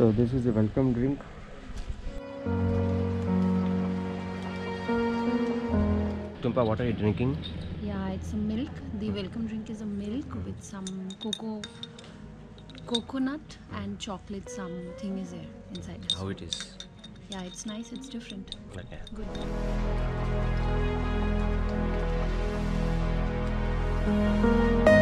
So this is a welcome drink. Tumpa, what are you drinking? Yeah, it's a milk. The welcome drink is a milk with some cocoa, coconut and chocolate. Something is there inside. How it is? Yeah, it's nice. It's different. Okay. Good. So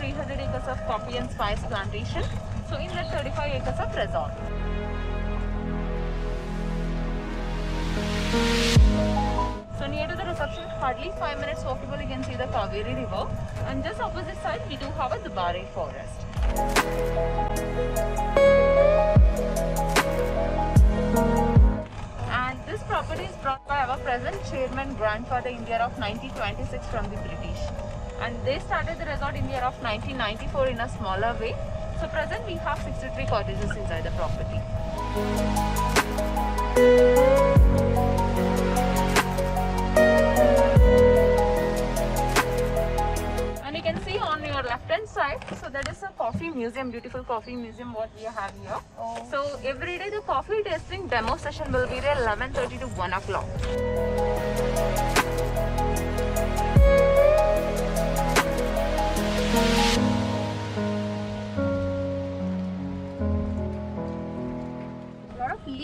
300 acres of coffee and spice plantation. So in that 35 acres of resort. So near to the reception, hardly 5 minutes walkable, you can see the Kaveri river. And just opposite side, we do have a Dubare forest. And this property is brought by our present chairman, grandfather India of 1926 from the British. And they started the resort in the year of 1994 in a smaller way. So present we have 63 cottages inside the property. And you can see on your left hand side, so that is a coffee museum, beautiful coffee museum what we have here. So every day the coffee tasting demo session will be there 11.30 to 1 o'clock.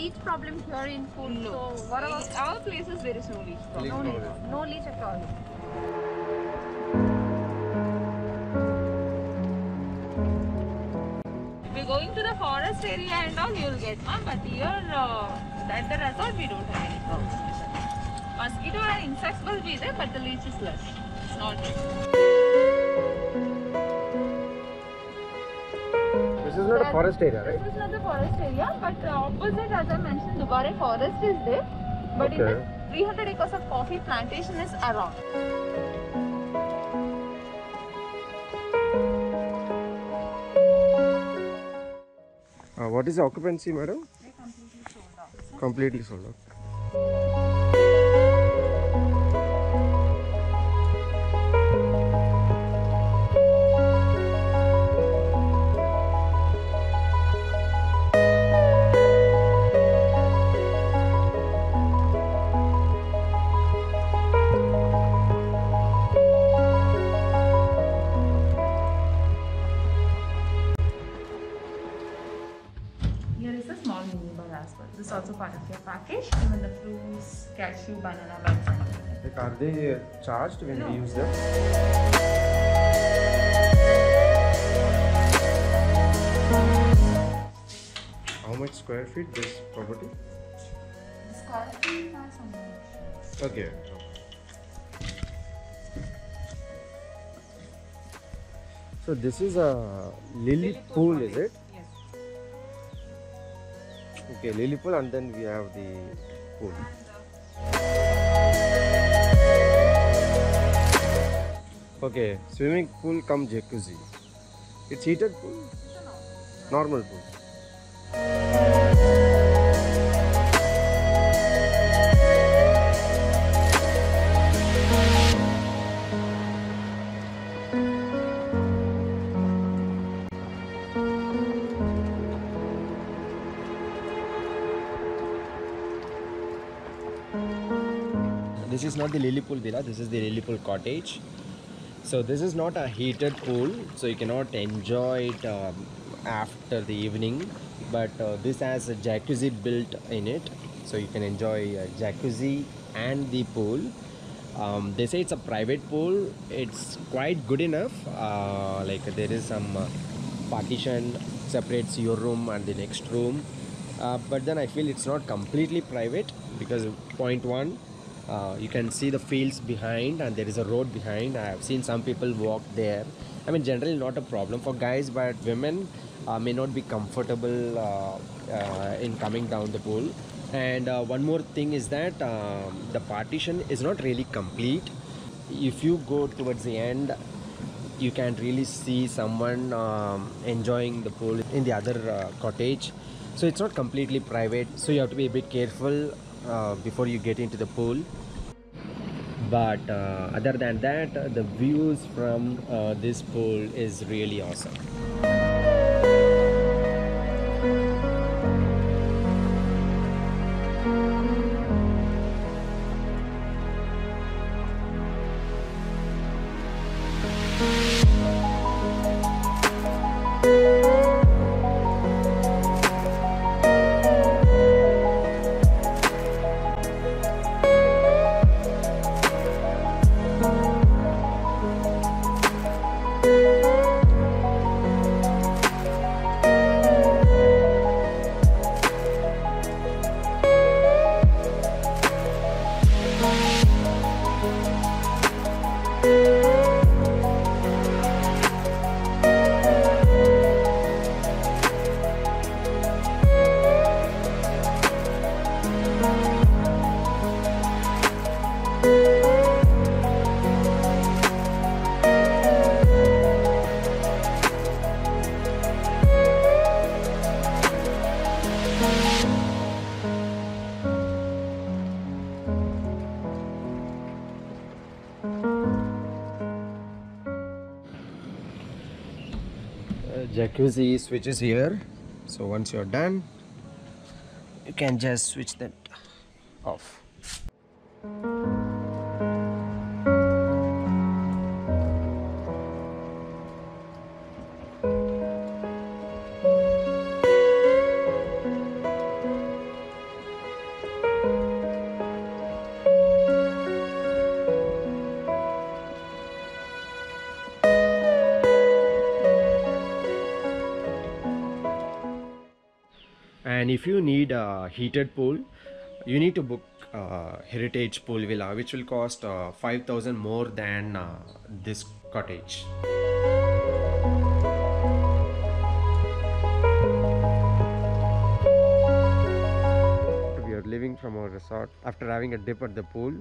Leech problem here in food. No. So what about our places there is no leech problem. no leech? No leech at all. If you're going to the forest area and all, you'll get ma'am. But here uh, at the resort, we don't have any problem. with that. Mosquito and insects will be there, but the leech is less. It's not there. This is not a forest area, right? This is not the forest area, but uh, opposite, as I mentioned, Dubare forest is there. But in Okay. the 300 acres of coffee plantation is around. Uh, what is the occupancy, madam? Completely sold out. Here charged when No. we use them? How much square feet this property? This quality has some Okay. So this is a lily pool, is it? Yes. Okay, lily pool, and then we have the pool. Okay, swimming pool come jacuzzi. It's heated pool, normal pool. This is not the lily pool villa. This is the lily pool cottage. So this is not a heated pool, so you cannot enjoy it um, after the evening. But uh, this has a jacuzzi built in it, so you can enjoy a jacuzzi and the pool. Um, they say it's a private pool. It's quite good enough. Uh, like there is some uh, partition separates your room and the next room. Uh, but then I feel it's not completely private because point one, uh, you can see the fields behind and there is a road behind. I have seen some people walk there. I mean generally not a problem for guys but women uh, may not be comfortable uh, uh, in coming down the pool. And uh, one more thing is that um, the partition is not really complete. If you go towards the end you can really see someone um, enjoying the pool in the other cottage. So it's not completely private so you have to be a bit careful uh, before you get into the pool. But uh, other than that the views from uh, this pool is really awesome uh, jacuzzi switches here. So once you're done you can just switch that off if you need a heated pool you need to book uh, heritage pool villa which will cost uh, 5000 more than uh, this cottage. We are leaving from our resort. After having a dip at the pool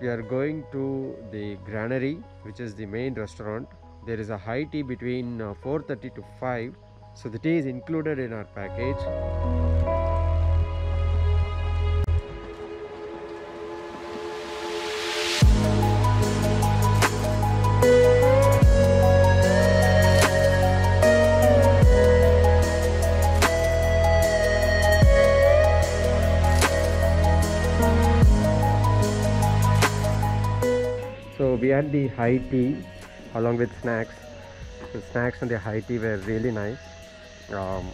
we are going to the granary which is the main restaurant. There is a high tea between uh, 4.30 to 5 so the tea is included in our package we had the high tea along with snacks. The snacks and the high tea were really nice. Um,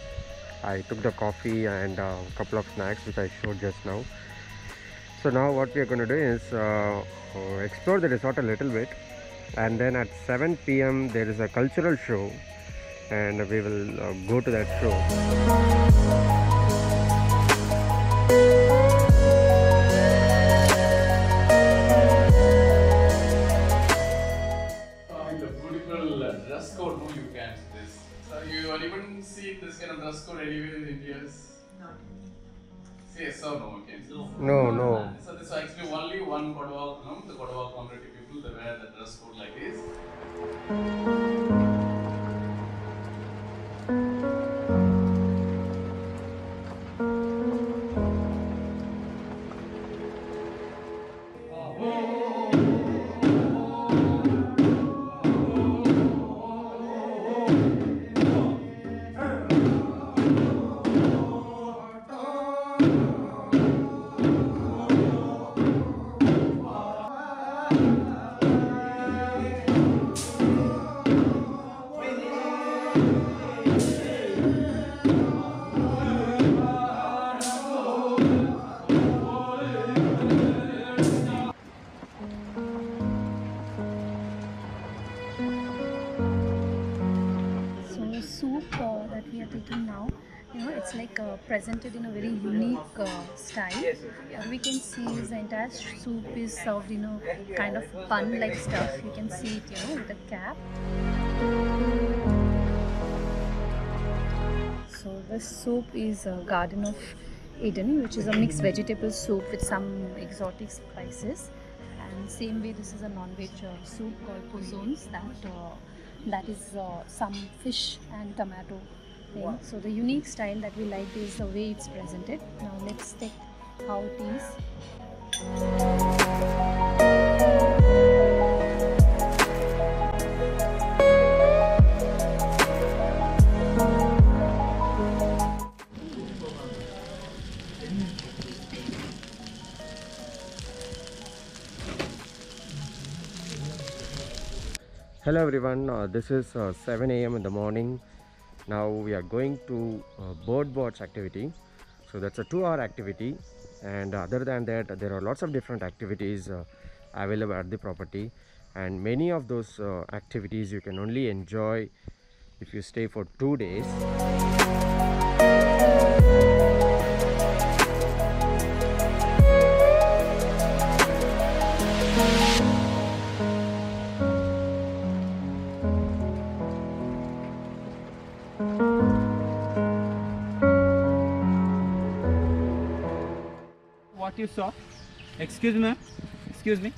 I took the coffee and a couple of snacks which I showed just now. So now what we are going to do is uh, uh, explore the resort a little bit and then at 7 p.m. there is a cultural show and we will uh, go to that show. Dress code anywhere in India? Say yes or no, okay. No, no. So this is actually only one Kodava, no, the Kodava community people, they wear the dress code like this. Like uh, presented in a very unique uh, style. What we can see is the entire soup is served in a kind of bun-like stuff. You can see it, you know, with a cap. So this soup is a Garden of Eden, which is a mixed vegetable soup with some exotic spices. And same way, this is a non-veg uh, soup called pozones that uh, that is uh, some fish and tomato so the unique style that we like is the way it's presented. Now let's take how it is. hello everyone uh, this is uh, 7 a.m in the morning now we are going to uh, bird watch activity. So that's a two hour activity and other than that there are lots of different activities uh, available at the property and many of those uh, activities you can only enjoy if you stay for two days. You saw. Excuse me. Excuse me.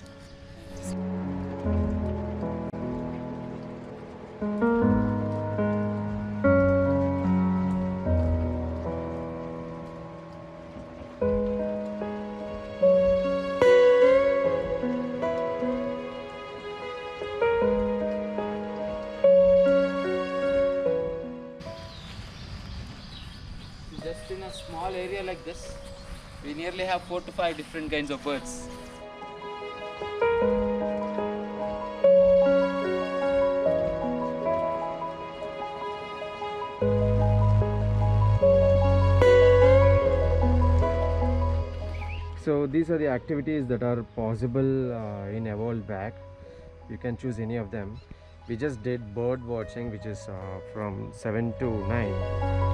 Just in a small area like this, nearly have four to five different kinds of birds. So these are the activities that are possible uh, in Evolve Back. You can choose any of them. We just did bird watching, which is uh, from 7 to 9.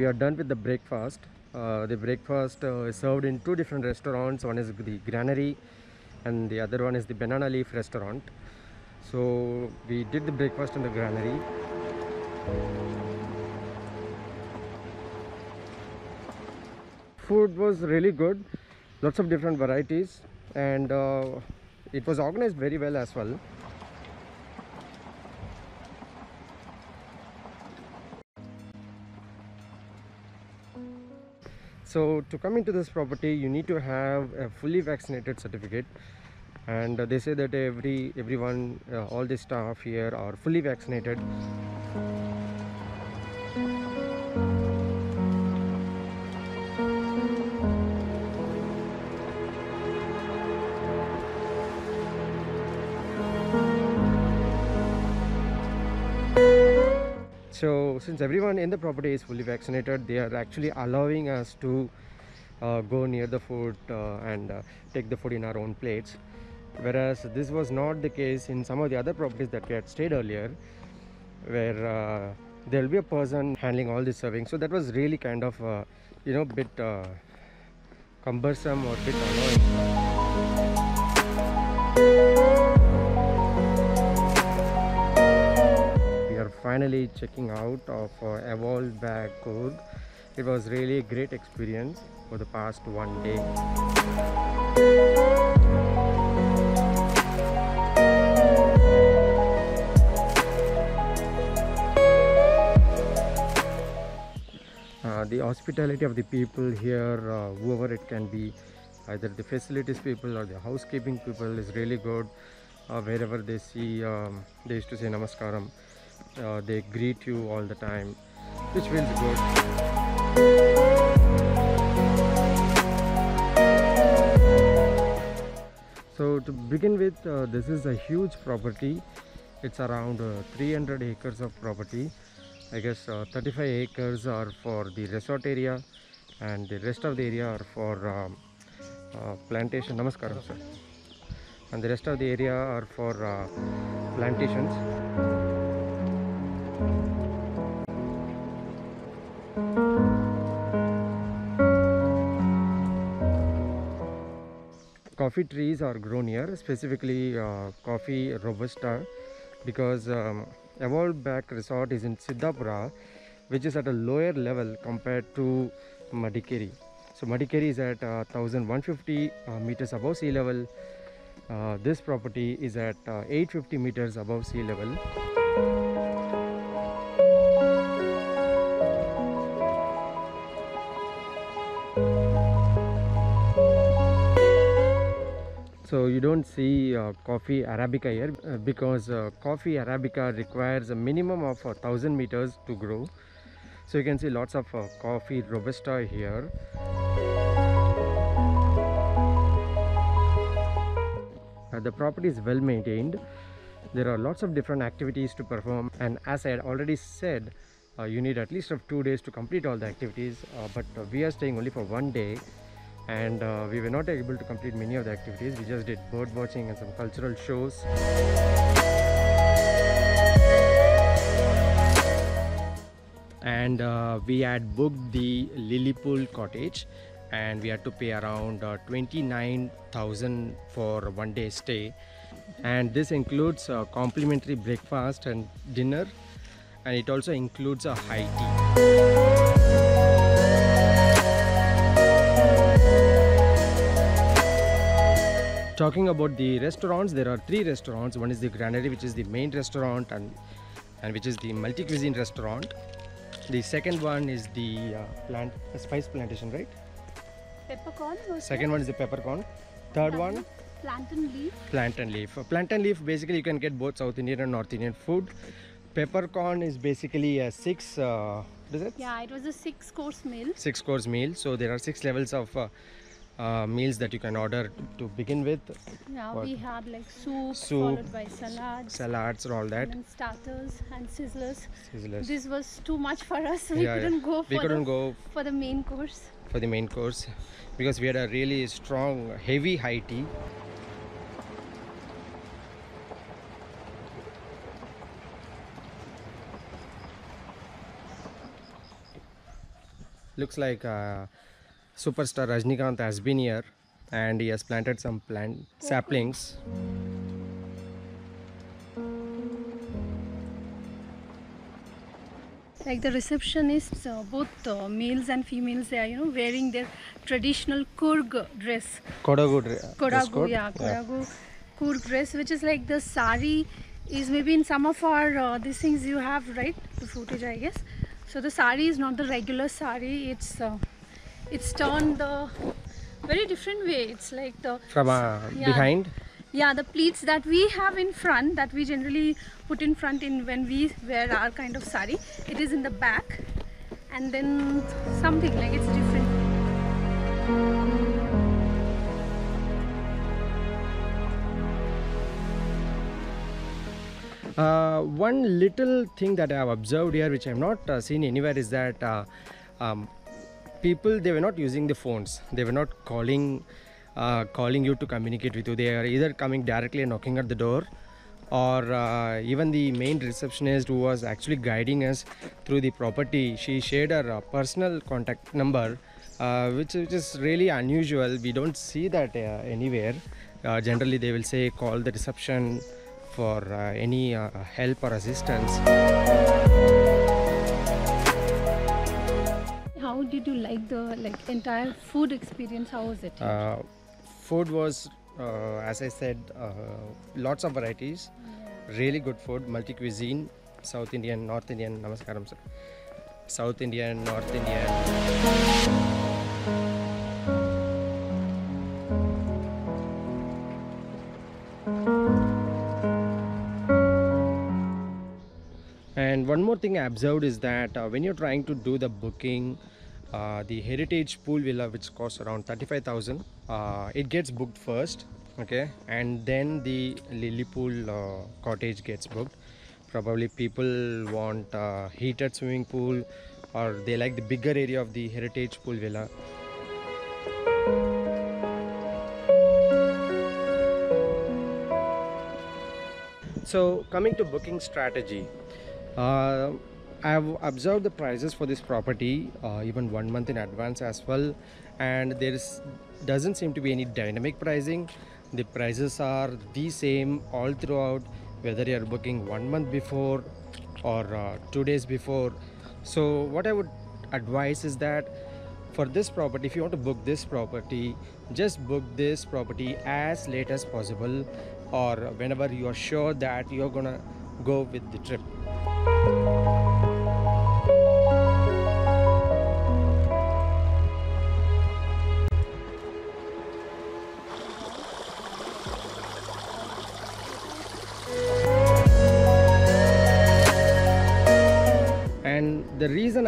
We are done with the breakfast. Uh, the breakfast uh, is served in two different restaurants. One is the Granary, and the other one is the Banana Leaf restaurant. So we did the breakfast in the Granary. Food was really good, lots of different varieties, and uh, it was organized very well as well. So to come into this property, you need to have a fully vaccinated certificate, and they say that every everyone, uh, all the staff here are fully vaccinated. Since everyone in the property is fully vaccinated, they are actually allowing us to uh, go near the food uh, and uh, take the food in our own plates. Whereas this was not the case in some of the other properties that we had stayed earlier, where uh, there will be a person handling all the serving. So that was really kind of, uh, you know, bit uh, cumbersome or bit annoying. Finally checking out of uh, Evolve Back Coorg. It was really a great experience for the past one day. Uh, the hospitality of the people here, uh, whoever it can be, either the facilities people or the housekeeping people, is really good. Uh, wherever they see, um, they used to say namaskaram. Uh, they greet you all the time, which feels good. So to begin with, uh, this is a huge property. It's around uh, 300 acres of property. I guess uh, 35 acres are for the resort area, and the rest of the area are for um, uh, plantation. Namaskaram, sir. And the rest of the area are for uh, plantations. Coffee trees are grown here specifically uh, coffee robusta because um, Evolve Back resort is in Siddapura which is at a lower level compared to madikeri. So madikeri is at uh, 1150 uh, meters above sea level. Uh, this property is at uh, 850 meters above sea level so you don't see uh, coffee arabica here uh, because uh, coffee arabica requires a minimum of a thousand meters to grow. So you can see lots of uh, coffee robusta here. Uh, the property is well maintained. There are lots of different activities to perform. And as i had already said uh, you need at least of two days to complete all the activities. Uh, but uh, we are staying only for one day and uh, we were not able to complete many of the activities. We just did bird watching and some cultural shows. And uh, we had booked the Lilypool cottage and we had to pay around uh, 29000 for one day stay. And this includes uh, complimentary breakfast and dinner and it also includes a high tea talking about the restaurants there are three restaurants. One is the granary which is the main restaurant and and which is the multi cuisine restaurant. The second one is the uh, plant uh, spice plantation right? Peppercorn second one is the peppercorn. Third one? Plantain leaf. plantain leaf. Uh, plantain leaf basically you can get both south indian and north indian food. Peppercorn is basically a six uh, it? Yeah, it was a six course meal. six course meal. So there are six levels of uh, meals that you can order to begin with Yeah, What? we had like soup, Soup, followed by salads, salads and all that and starters and sizzlers. Sizzlers. This was too much for us. We Yeah, couldn't go we couldn't the, go for the main course. for the main course because we had a really strong heavy high tea looks like uh, superstar Rajnikant has been here and he has planted some plant saplings Like the receptionists, uh, both uh, males and females, they are you know wearing their traditional Coorg dress. Kodagu dress Kodagu, yeah, Kodagu Coorg dress, which is like the sari is maybe in some of our uh, these things you have right the footage I guess. So the sari is not the regular sari. It's uh, it's turned the very different way. It's like the from uh, Yeah. behind yeah the pleats that we have in front that we generally put in front in when we wear our kind of sari. It is in the back, and then something like it's different. Uh, one little thing that I have observed here, which I have not uh, seen anywhere, is that uh, um, people they were not using the phones. They were not calling, uh, calling you to communicate with you. They are either coming directly and knocking at the door, or uh, even the main receptionist who was actually guiding us through the property. She shared her uh, personal contact number, uh, which, which is really unusual. We don't see that uh, anywhere. Uh, generally, they will say call the reception for uh, any help or assistance. Did you like the like entire food experience? How was it? Uh, food was, uh, as I said, uh, lots of varieties. Really good food, multi cuisine, South Indian, North Indian. Namaskaram, sir. South Indian, North Indian. And one more thing I observed is that uh, when you're trying to do the booking, uh, the heritage pool villa, which costs around 35,000, uh, it gets booked first okay? And then the lily pool uh, cottage gets booked. Probably people want heated swimming pool or they like the bigger area of the heritage pool villa. So coming to booking strategy uh, i've observed the prices for this property uh, even one month in advance as well and there is doesn't seem to be any dynamic pricing. The prices are the same all throughout whether you are booking one month before or uh, two days before. So what i would advise is that for this property if you want to book this property just book this property as late as possible or whenever you are sure that you're gonna go with the trip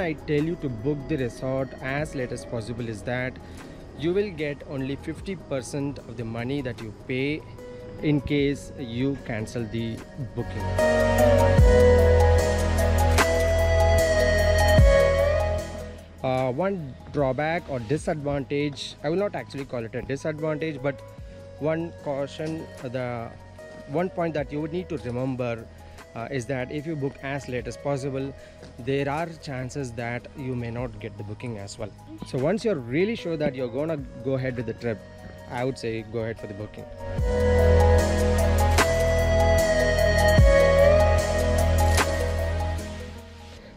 i tell you to book the resort as late as possible is that you will get only 50% of the money that you pay in case you cancel the booking. Uh, one drawback or disadvantage i will not actually call it a disadvantage but one caution the one point that you would need to remember uh, is that if you book as late as possible there are chances that you may not get the booking as well. So once you're really sure that you're gonna go ahead with the trip i would say go ahead for the booking.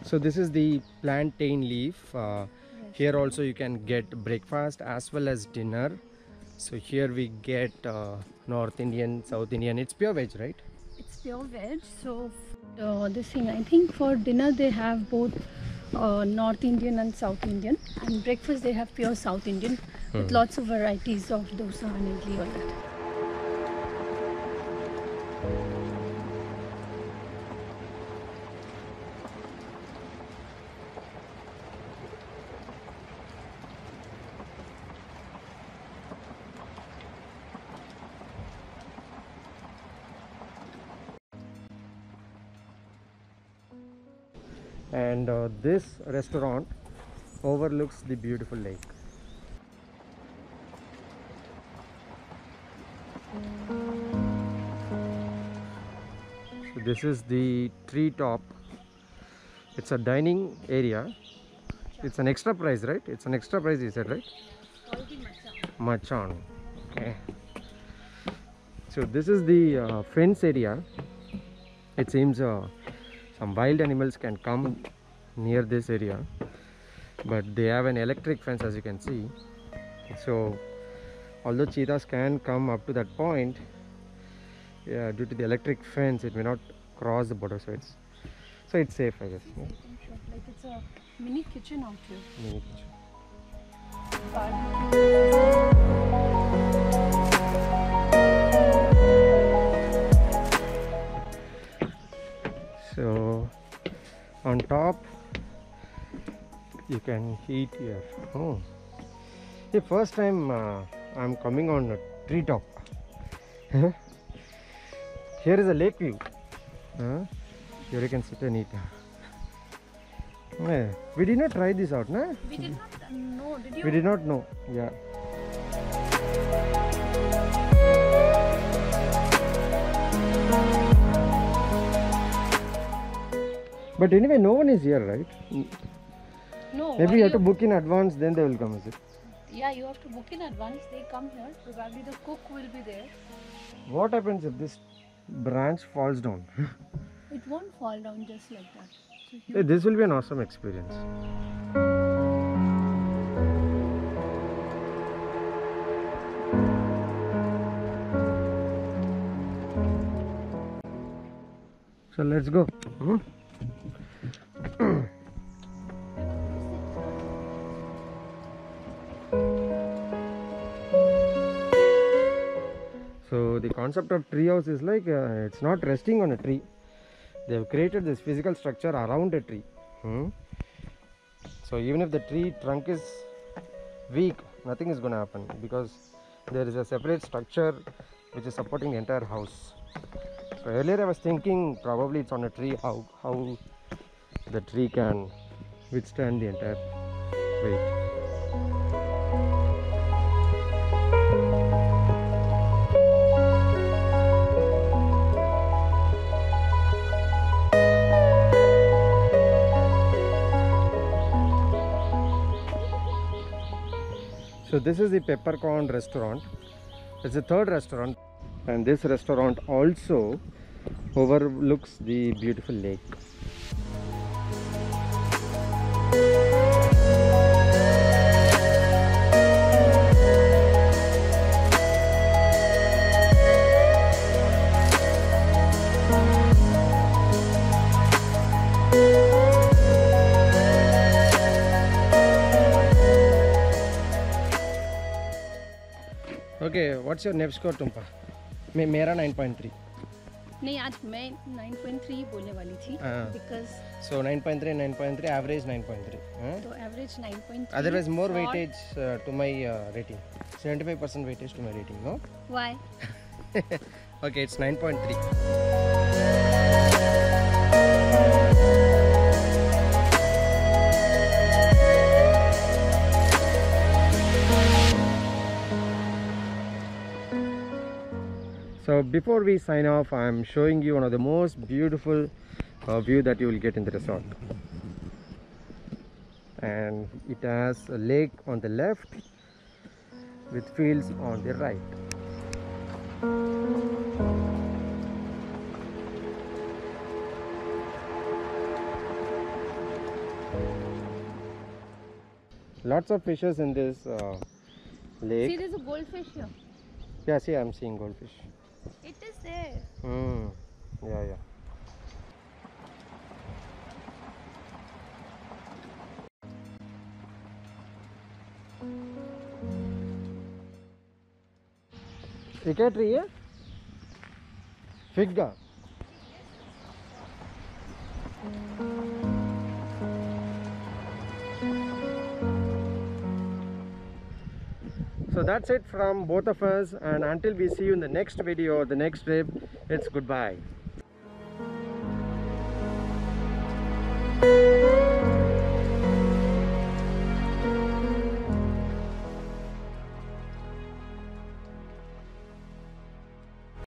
So this is the plantain leaf. Uh, here also you can get breakfast as well as dinner. So here we get uh, north indian south indian. It's pure veg right pure veg. So uh, this thing, I think for dinner they have both uh, North Indian and South Indian, and breakfast they have pure South Indian with lots of varieties of dosa and idli all that. And uh, this restaurant overlooks the beautiful lake. So this is the tree top it's a dining area. It's an extra price right? It's an extra price you said right? Machan okay. So this is the uh, fence area. It seems uh, some wild animals can come near this area but they have an electric fence as you can see so although cheetahs can come up to that point yeah, due to the electric fence it may not cross the border so it's so it's safe i guess yeah. Like it's a mini kitchen out here. Mini kitchen. So on top you can heat here oh the first time uh, i'm coming on a treetop here is a lake view huh? here you can sit and eat yeah. we did not try this out na? We did not uh, know. Did you? we did not know yeah but anyway no one is here right No. maybe you have to book in advance then they will come is it Yeah, you have to book in advance. They come here. Probably the cook will be there. what happens if this branch falls down It won't fall down just like that. So Hey, this will be an awesome experience so let's go Hmm? Concept of treehouse is like uh, it's not resting on a tree they have created this physical structure around a tree hmm? so even if the tree trunk is weak nothing is going to happen because there is a separate structure which is supporting the entire house. So earlier I was thinking probably it's on a tree. How how the tree can withstand the entire weight. So this is the Peppercorn restaurant. It's the third restaurant and this restaurant also overlooks the beautiful lake. Okay what's your nap score Tumpa मैं मेरा 9.3 नहीं आज मैं 9.3 ही बोलने वाली थी because so 9.3 9.3 average 9.3 हाँ? तो average 9.3 otherwise more weightage to my rating 75% weightage to my rating no why okay it's 9.3 So before we sign off, I'm showing you one of the most beautiful uh, view that you will get in the resort. And it has a lake on the left with fields on the right. Lots of fishes in this uh, lake. see there's a goldfish here Yeah, see, I'm seeing goldfish. It is there Hmm. Yeah, yeah. ये क्या tree है fig का So that's it from both of us and until we see you in the next video the next trip, it's goodbye.